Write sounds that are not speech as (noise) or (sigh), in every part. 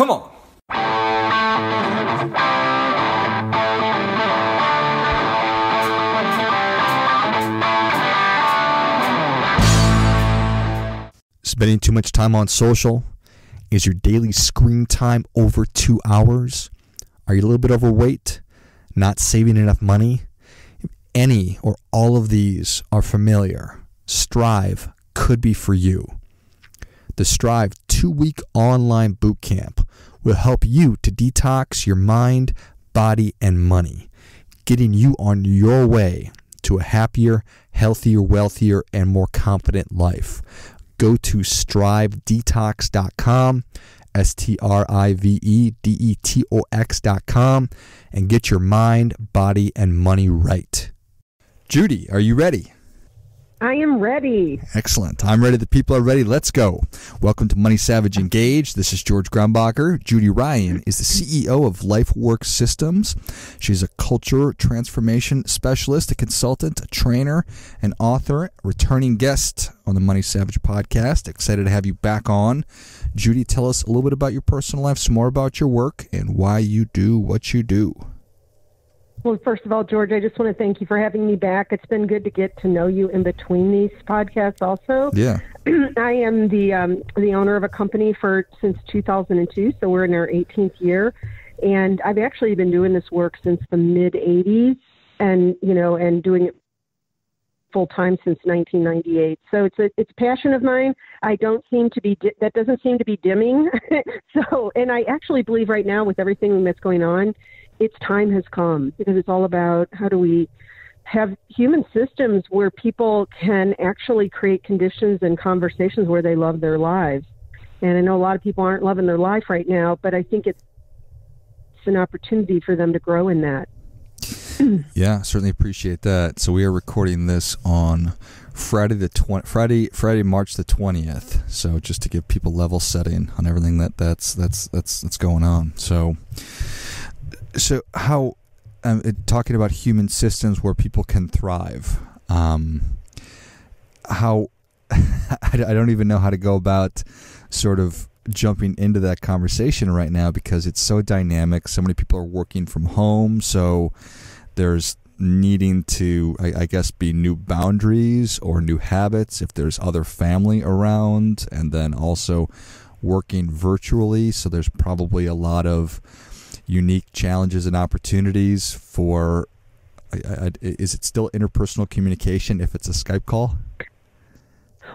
Come on. Spending too much time on social? Is your daily screen time over two hours? Are you a little bit overweight? Not saving enough money? Any or all of these are familiar, Strive could be for you. The Strive two week online boot camp will help you to detox your mind, body, and money, getting you on your way to a happier, healthier, wealthier, and more confident life. Go to strivedetox.com, S T R I V E D E T O X.com, and get your mind, body, and money right. Judy, are you ready? I am ready. Excellent. I'm ready. The people are ready. Let's go. Welcome to Money Savage Engage. This is George Grumbacher. Judy Ryan is the CEO of LifeWorks Systems. She's a culture transformation specialist, a consultant, a trainer, an author, returning guest on the Money Savage podcast. Excited to have you back on. Judy, tell us a little bit about your personal life, some more about your work, and why you do what you do. Well, first of all, George, I just want to thank you for having me back. It's been good to get to know you in between these podcasts. Also, Yeah. (clears throat) I am the um, the owner of a company for since 2002, so we're in our 18th year, and I've actually been doing this work since the mid 80s, and you know, and doing it full time since 1998. So it's a it's a passion of mine. I don't seem to be di- that doesn't seem to be dimming. (laughs) so, and I actually believe right now with everything that's going on, its time has come because it's all about how do we have human systems where people can actually create conditions and conversations where they love their lives. And I know a lot of people aren't loving their life right now, but I think it's it's an opportunity for them to grow in that. (clears throat) Yeah, certainly appreciate that. So we are recording this on Friday the twenty Friday Friday March the twentieth. So just to give people level setting on everything that that's that's that's that's going on. So so how um, it- talking about human systems where people can thrive. Um, how (laughs) I don't even know how to go about sort of jumping into that conversation right now because it's so dynamic. So many people are working from home, so there's needing to, I, I guess, be new boundaries or new habits if there's other family around, and then also working virtually. So there's probably a lot of unique challenges and opportunities for. I, I, is it still interpersonal communication if it's a Skype call?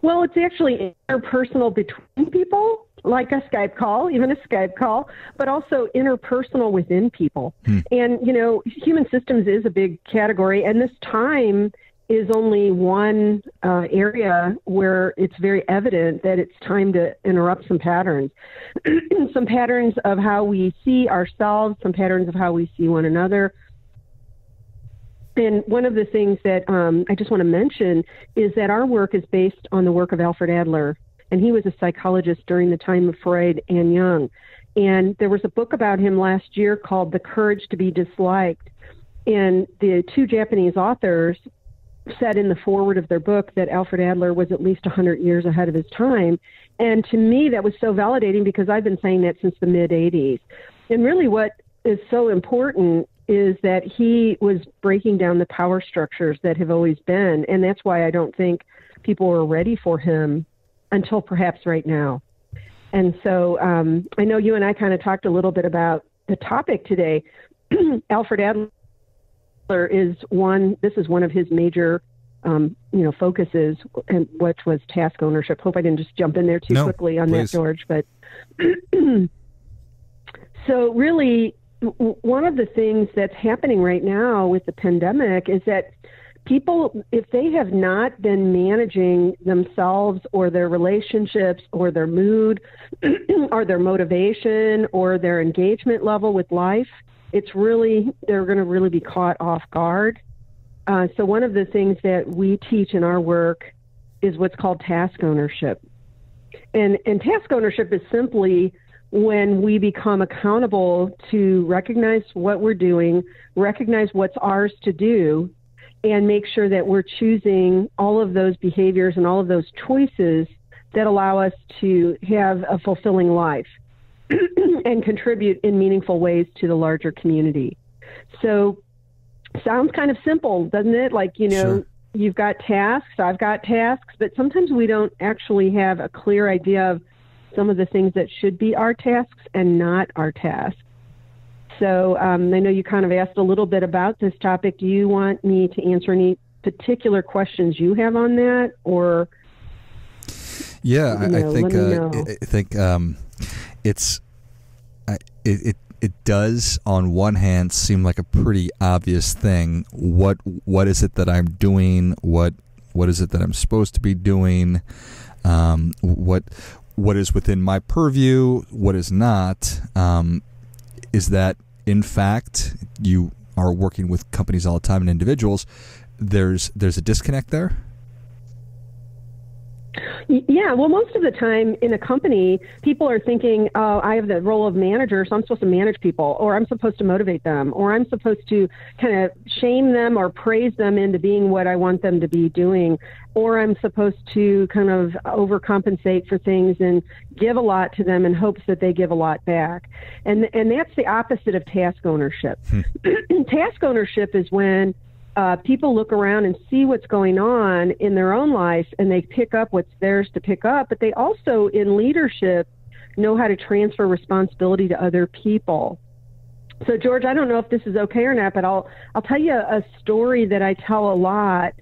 Well, it's actually interpersonal between people, like a Skype call, even a Skype call, but also interpersonal within people. Hmm. And, you know, human systems is a big category, and this time is only one uh, area where it's very evident that it's time to interrupt some patterns. (clears throat) some patterns of how we see ourselves, some patterns of how we see one another, and one of the things that um, I just want to mention is that our work is based on the work of Alfred Adler, and he was a psychologist during the time of Freud and Jung. And there was a book about him last year called The Courage to be Disliked. And the two Japanese authors said in the foreword of their book that Alfred Adler was at least 100 years ahead of his time. And to me, that was so validating because I've been saying that since the mid 80s. And really, what is so important is that he was breaking down the power structures that have always been. And that's why I don't think people were ready for him until perhaps right now. And so um, I know you and I kind of talked a little bit about the topic today. (clears throat) Alfred Adler is one, this is one of his major. Um, you know, focuses and which was task ownership. Hope I didn't just jump in there too No, quickly on please. that, George. But (clears throat) so really, w- one of the things that's happening right now with the pandemic is that people, if they have not been managing themselves or their relationships or their mood (clears throat) or their motivation or their engagement level with life, it's really, they're going to really be caught off guard. Uh, so, one of the things that we teach in our work is what's called task ownership. And, and task ownership is simply when we become accountable to recognize what we're doing, recognize what's ours to do, and make sure that we're choosing all of those behaviors and all of those choices that allow us to have a fulfilling life. (clears throat) and contribute in meaningful ways to the larger community. So, sounds kind of simple, doesn't it? Like, you know, sure. you've got tasks, I've got tasks, but sometimes we don't actually have a clear idea of some of the things that should be our tasks and not our tasks. So, um, I know you kind of asked a little bit about this topic. Do you want me to answer any particular questions you have on that, or? Yeah, I, know, I, think uh, I think um, it's it, it it does on one hand seem like a pretty obvious thing. What what is it that I'm doing? What what is it that I'm supposed to be doing? Um, what what is within my purview? What is not? Um, is that in fact you are working with companies all the time and individuals? There's there's a disconnect there. Yeah, well, most of the time in a company, people are thinking, oh, I have the role of manager, so I'm supposed to manage people, or I'm supposed to motivate them, or I'm supposed to kind of shame them or praise them into being what I want them to be doing, or I'm supposed to kind of overcompensate for things and give a lot to them in hopes that they give a lot back. And, and that's the opposite of task ownership. Hmm. (clears throat) task ownership is when uh, people look around and see what's going on in their own life and they pick up what's theirs to pick up, but they also, in leadership, know how to transfer responsibility to other people. So, George, I don't know if this is okay or not, but I'll I'll tell you a story that I tell a lot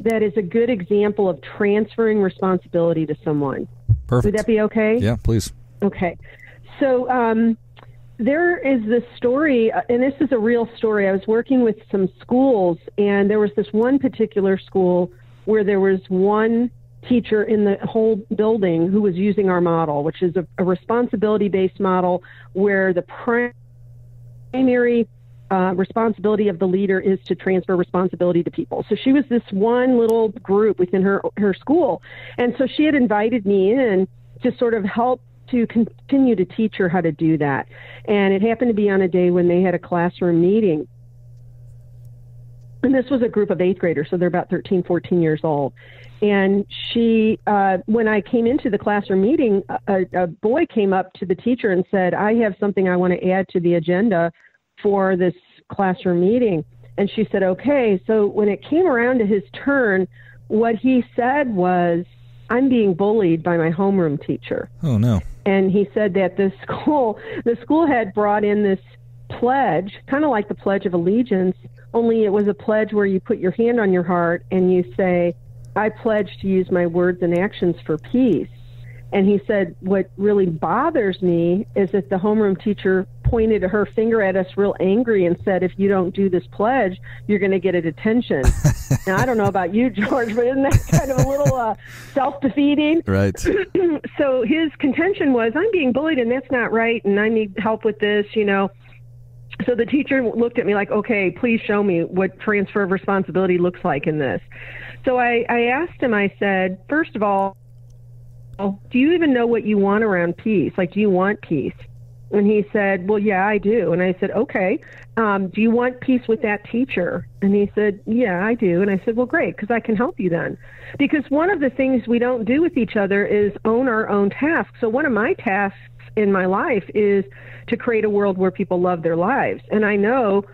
that is a good example of transferring responsibility to someone. Perfect. Would that be okay? Yeah, please. Okay. So, um, there is this story, uh, and this is a real story. I was working with some schools, and there was this one particular school where there was one teacher in the whole building who was using our model, which is a, a responsibility based model where the primary uh, responsibility of the leader is to transfer responsibility to people. So she was this one little group within her her school, and so she had invited me in to sort of help to continue to teach her how to do that. And it happened to be on a day when they had a classroom meeting. And this was a group of eighth graders, so they're about 13, 14 years old. And she, uh, when I came into the classroom meeting, a, a boy came up to the teacher and said, I have something I want to add to the agenda for this classroom meeting. And she said, okay. So when it came around to his turn, what he said was, I'm being bullied by my homeroom teacher. Oh no. And he said that the school the school had brought in this pledge, kind of like the pledge of allegiance, only it was a pledge where you put your hand on your heart and you say, I pledge to use my words and actions for peace. And he said, What really bothers me is that the homeroom teacher pointed her finger at us real angry and said, If you don't do this pledge, you're going to get a detention. (laughs) now, I don't know about you, George, but isn't that kind of a little uh, self defeating? Right. (clears throat) so his contention was, I'm being bullied and that's not right and I need help with this, you know. So the teacher looked at me like, okay, please show me what transfer of responsibility looks like in this. So I, I asked him, I said, first of all, do you even know what you want around peace? Like, do you want peace? And he said, Well, yeah, I do. And I said, Okay. Um, do you want peace with that teacher? And he said, Yeah, I do. And I said, Well, great, because I can help you then. Because one of the things we don't do with each other is own our own tasks. So one of my tasks in my life is to create a world where people love their lives. And I know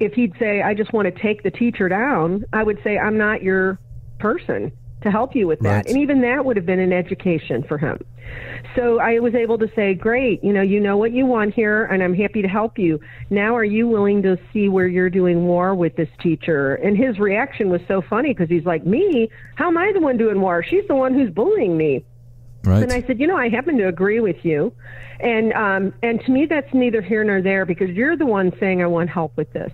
if he'd say, I just want to take the teacher down, I would say, I'm not your person to help you with that. Right. And even that would have been an education for him. So I was able to say, great, you know, you know what you want here, and I'm happy to help you. Now, are you willing to see where you're doing war with this teacher? And his reaction was so funny because he's like, me? How am I the one doing war? She's the one who's bullying me. Right. And I said, you know, I happen to agree with you, and um, and to me, that's neither here nor there because you're the one saying I want help with this,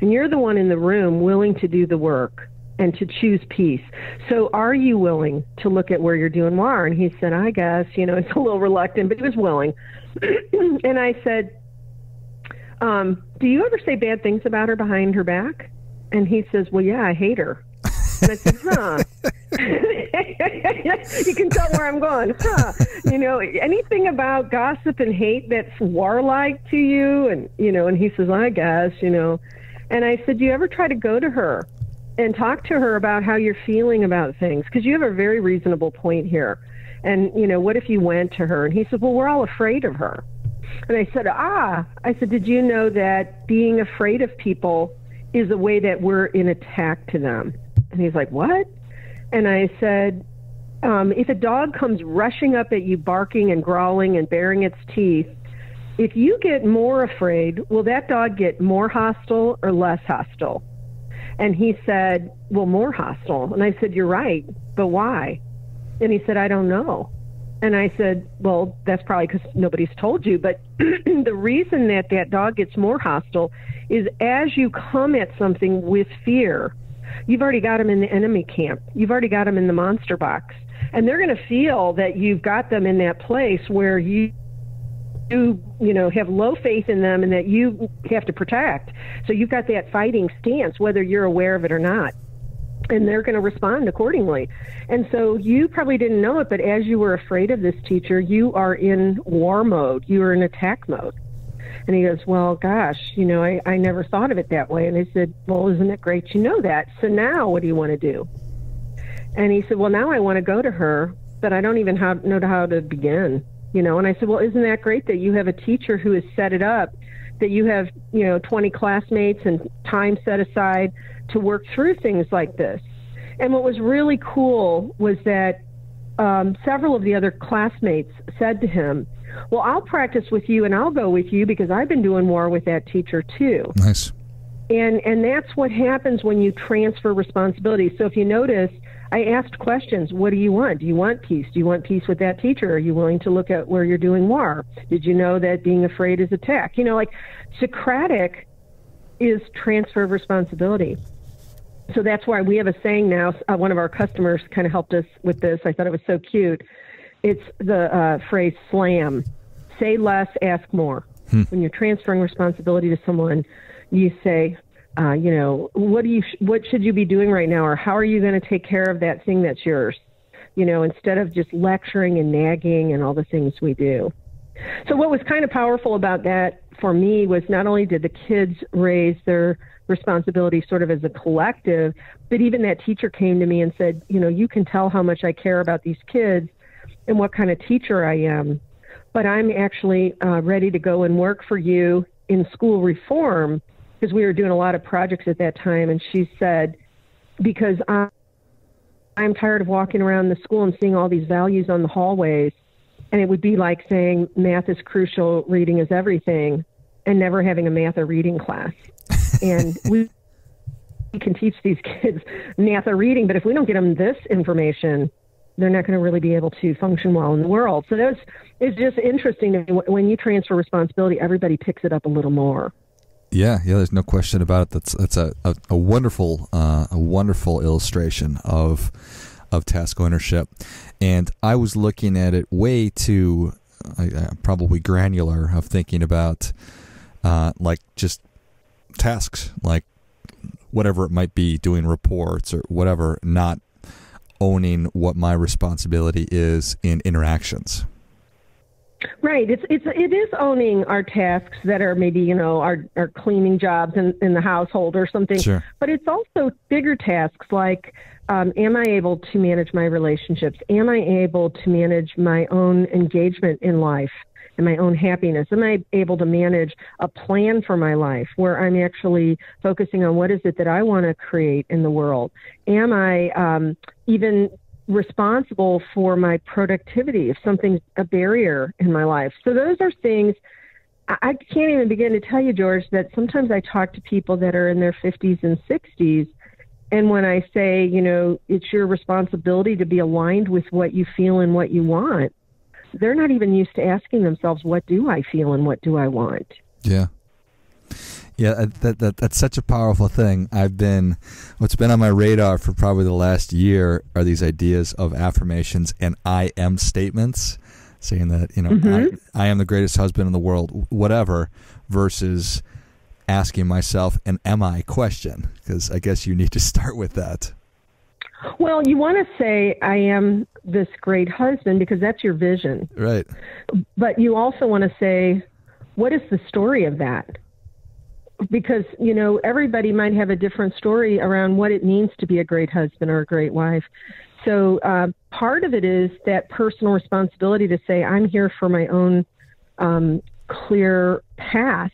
and you're the one in the room willing to do the work and to choose peace. So, are you willing to look at where you're doing war? And he said, I guess, you know, (laughs) it's a little reluctant, but he was willing. (clears throat) and I said, um, Do you ever say bad things about her behind her back? And he says, Well, yeah, I hate her. And I said, Huh. (laughs) you can tell where I'm going, huh? You know, anything about gossip and hate that's warlike to you? And, you know, and he says, I guess, you know. And I said, Do you ever try to go to her and talk to her about how you're feeling about things because you have a very reasonable point here. And, you know, what if you went to her? And he said, well, we're all afraid of her. And I said, Ah, I said, Did you know that being afraid of people is a way that we're in attack to them? And he's like, What? And I said, um, If a dog comes rushing up at you, barking and growling and baring its teeth, if you get more afraid, will that dog get more hostile or less hostile? And he said, Well, more hostile. And I said, You're right, but why? And he said, I don't know. And I said, Well, that's probably because nobody's told you. But (clears throat) the reason that that dog gets more hostile is as you come at something with fear, you've already got them in the enemy camp. You've already got them in the monster box. And they're going to feel that you've got them in that place where you you you know have low faith in them and that you have to protect. So you've got that fighting stance whether you're aware of it or not. And they're going to respond accordingly. And so you probably didn't know it but as you were afraid of this teacher you are in war mode. You are in attack mode. And he goes well gosh you know i, I never thought of it that way. And i said well isn't it great you know that? So now what do you want to do? And he said well now i want to go to her but i don't even know how to begin you know? And i said well isn't that great that you have a teacher who has set it up that you have you know 20 classmates and time set aside to work through things like this? And what was really cool was that um, several of the other classmates said to him well i'll practice with you and i'll go with you because i've been doing more with that teacher too. Nice. And and that's what happens when you transfer responsibility so if you notice I asked questions. What do you want? Do you want peace? Do you want peace with that teacher? Are you willing to look at where you're doing more? Did you know that being afraid is attack? You know, like Socratic is transfer of responsibility. So that's why we have a saying now. Uh, one of our customers kind of helped us with this. I thought it was so cute. It's the uh, phrase SLAM say less, ask more. Hmm. When you're transferring responsibility to someone, you say, uh, you know, what do you, what should you be doing right now, or how are you going to take care of that thing that's yours? You know, instead of just lecturing and nagging and all the things we do. So what was kind of powerful about that for me was not only did the kids raise their responsibility sort of as a collective, but even that teacher came to me and said, you know, you can tell how much I care about these kids and what kind of teacher I am, but I'm actually uh, ready to go and work for you in school reform because we were doing a lot of projects at that time, and she said, because I'm, I'm tired of walking around the school and seeing all these values on the hallways, and it would be like saying math is crucial, reading is everything, and never having a math or reading class. (laughs) and we can teach these kids math or reading, but if we don't get them this information, they're not going to really be able to function well in the world. So that's it's just interesting when you transfer responsibility, everybody picks it up a little more. Yeah, yeah. There's no question about it. That's that's a a, a wonderful uh, a wonderful illustration of of task ownership, and I was looking at it way too uh, probably granular of thinking about uh, like just tasks, like whatever it might be, doing reports or whatever, not owning what my responsibility is in interactions. Right. It's it's it is owning our tasks that are maybe you know our our cleaning jobs in in the household or something. Sure. But it's also bigger tasks like um, am I able to manage my relationships? Am I able to manage my own engagement in life and my own happiness? Am I able to manage a plan for my life where I'm actually focusing on what is it that I want to create in the world? Am I um, even responsible for my productivity if something's a barrier in my life. So those are things I can't even begin to tell you, George, that sometimes I talk to people that are in their 50s and 60s. And when I say, you know, it's your responsibility to be aligned with what you feel and what you want, they're not even used to asking themselves, what do I feel and what do I want? Yeah. Yeah, that, that that's such a powerful thing. I've been what's been on my radar for probably the last year are these ideas of affirmations and I am statements, saying that you know mm-hmm. I, I am the greatest husband in the world, whatever, versus asking myself an am I question because I guess you need to (laughs) start with that. Well, you want to say I am this great husband because that's your vision, right? But you also want to say what is the story of that? Because you know everybody might have a different story around what it means to be a great husband or a great wife so uh, part of it is that personal responsibility to say i'm here for my own um, clear path.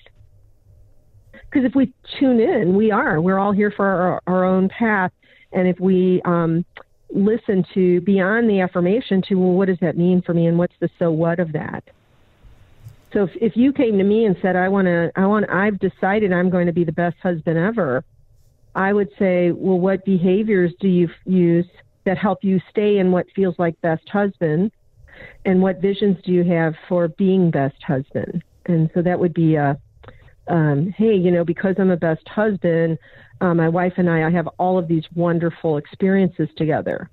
Because if we tune in, we are. We're all here for our, our own path. And if we um, listen to beyond the affirmation to, well, what does that mean for me and what's the so what of that? So if, if you came to me and said, I want to, I want, I've decided I'm going to be the best husband ever, I would say, well, what behaviors do you use that help you stay in what feels like best husband? And what visions do you have for being best husband? And so that would be a, um, hey, you know, because I'm a best husband, uh, my wife and I, I have all of these wonderful experiences together,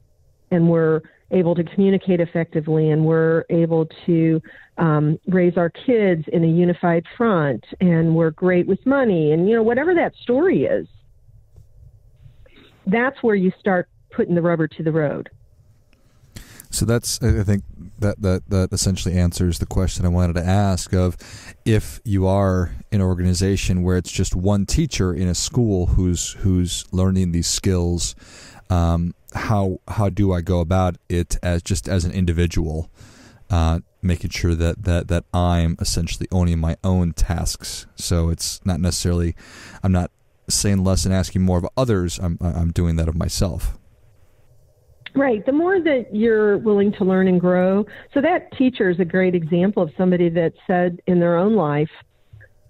and we're able to communicate effectively, and we're able to um, raise our kids in a unified front, and we're great with money, and you know, whatever that story is, that's where you start putting the rubber to the road. So that's I think that that that essentially answers the question I wanted to ask of if you are an organization where it's just one teacher in a school who's who's learning these skills, um, how how do I go about it as just as an individual, uh, making sure that that that I'm essentially owning my own tasks. So it's not necessarily I'm not saying less and asking more of others. I'm I'm doing that of myself. Right. The more that you're willing to learn and grow. So that teacher is a great example of somebody that said in their own life,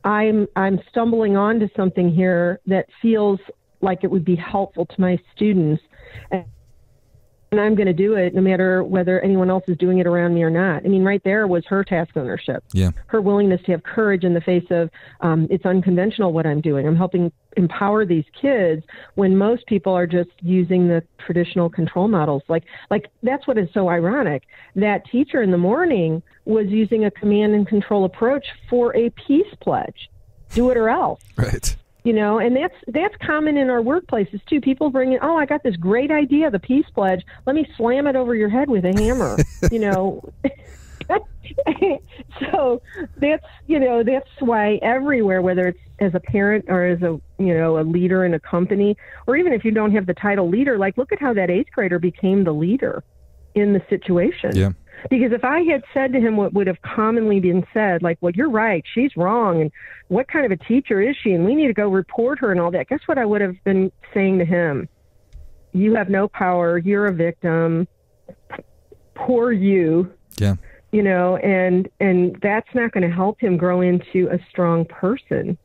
I'm I'm stumbling onto something here that feels like it would be helpful to my students. And I'm going to do it no matter whether anyone else is doing it around me or not. I mean, right there was her task ownership. Yeah. Her willingness to have courage in the face of um, it's unconventional what I'm doing. I'm helping empower these kids when most people are just using the traditional control models. Like, like that's what is so ironic. That teacher in the morning was using a command and control approach for a peace pledge. Do it or else. (laughs) Right you know and that's that's common in our workplaces too. People bring in oh i got this great idea the peace pledge. Let me slam it over your head with a hammer (laughs) you know. (laughs) So that's you know that's why everywhere whether it's as a parent or as a you know a leader in a company or even if you don't have the title leader like look at how that eighth grader became the leader in the situation. Yeah because if I had said to him what would have commonly been said, like, well, you're right, she's wrong, and what kind of a teacher is she, and we need to go report her and all that, guess what I would have been saying to him? You have no power, you're a victim, poor you. Yeah. You know, and and that's not going to help him grow into a strong person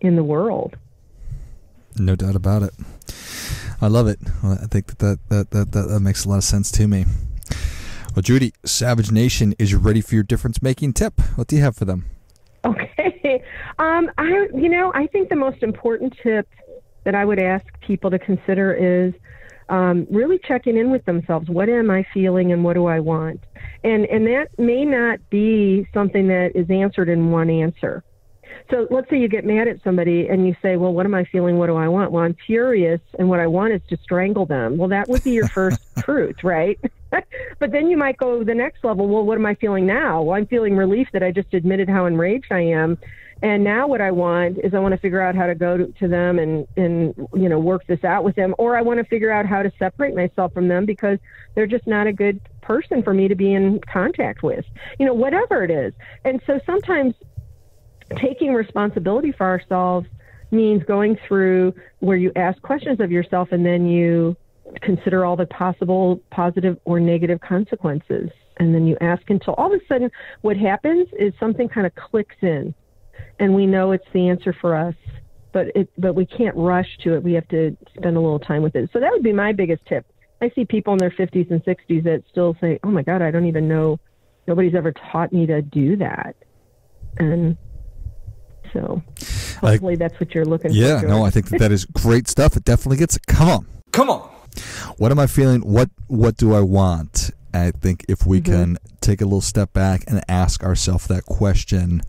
in the world. No doubt about it. I love it. I think that that, that, that, that makes a lot of sense to me. Well, Judy, Savage Nation is ready for your difference making tip. What do you have for them? Okay. (laughs) Um, I, you know, I think the most important tip that I would ask people to consider is um, really checking in with themselves. What am I feeling and what do I want? And, and that may not be something that is answered in one answer. So let's say you get mad at somebody and you say, Well, what am I feeling? What do I want? Well, I'm furious and what I want is to strangle them. Well, that would be your (laughs) first truth, right? (laughs) but then you might go to the next level. Well, what am I feeling now? Well, I'm feeling relief that I just admitted how enraged I am. And now what I want is I want to figure out how to go to, to them and, and, you know, work this out with them. Or I want to figure out how to separate myself from them because they're just not a good person for me to be in contact with, you know, whatever it is. And so sometimes taking responsibility for ourselves means going through where you ask questions of yourself and then you consider all the possible positive or negative consequences. And then you ask until all of a sudden what happens is something kind of clicks in and we know it's the answer for us. But it but we can't rush to it. We have to spend a little time with it. So that would be my biggest tip. I see people in their 50s and 60s that still say, "Oh my God, I don't even know. Nobody's ever taught me to do that." And so hopefully that's what you're looking yeah, for. Yeah, no, I think that, that is great stuff. It definitely gets it. Come on. Come on. What am I feeling? What what do I want? I think if we mm-hmm. can take a little step back and ask ourselves that question,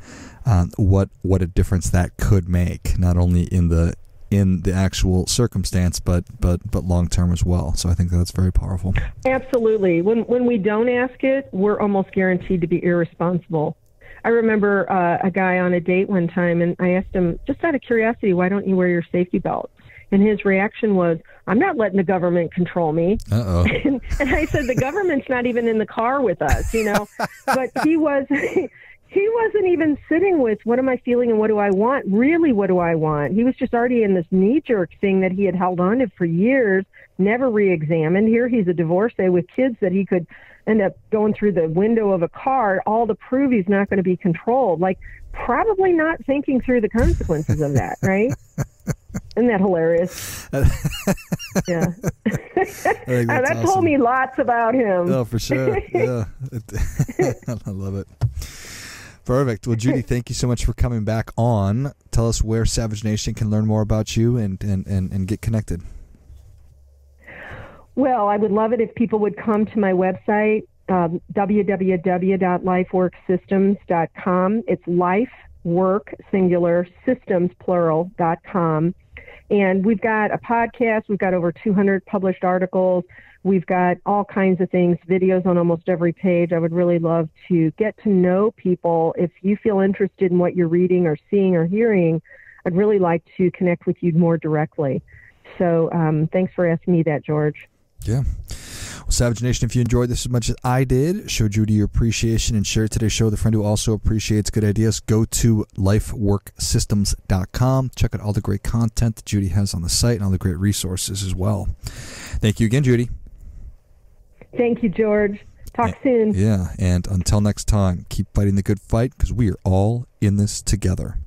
uh, what what a difference that could make, not only in the in the actual circumstance, but but but long term as well. So I think that's very powerful. Absolutely. When when we don't ask it, we're almost guaranteed to be irresponsible. I remember uh, a guy on a date one time, and I asked him, just out of curiosity, why don't you wear your safety belt? And his reaction was, I'm not letting the government control me. Uh-oh. (laughs) and, and I said, the government's not even in the car with us, you know. (laughs) but he was, (laughs) he wasn't even sitting with what am I feeling and what do I want? Really, what do I want? He was just already in this knee jerk thing that he had held on to for years, never re examined. Here he's a divorcee with kids that he could end up going through the window of a car, all to prove he's not going to be controlled. Like, probably not thinking through the consequences of that, right? Isn't that hilarious? (laughs) yeah. (laughs) that awesome. told me lots about him. Oh, for sure. Yeah. (laughs) I love it. Perfect. Well, Judy, thank you so much for coming back on. Tell us where Savage Nation can learn more about you and, and, and, and get connected. Well, I would love it if people would come to my website, um, www.lifeworksystems.com. It's life work singular systems plural.com. And we've got a podcast, we've got over 200 published articles, we've got all kinds of things, videos on almost every page. I would really love to get to know people. If you feel interested in what you're reading or seeing or hearing, I'd really like to connect with you more directly. So um, thanks for asking me that, George. Yeah. Savage Nation, if you enjoyed this as much as I did, show Judy your appreciation and share today's show with a friend who also appreciates good ideas. Go to lifeworksystems.com. Check out all the great content that Judy has on the site and all the great resources as well. Thank you again, Judy. Thank you, George. Talk soon. Yeah, and until next time, keep fighting the good fight because we are all in this together.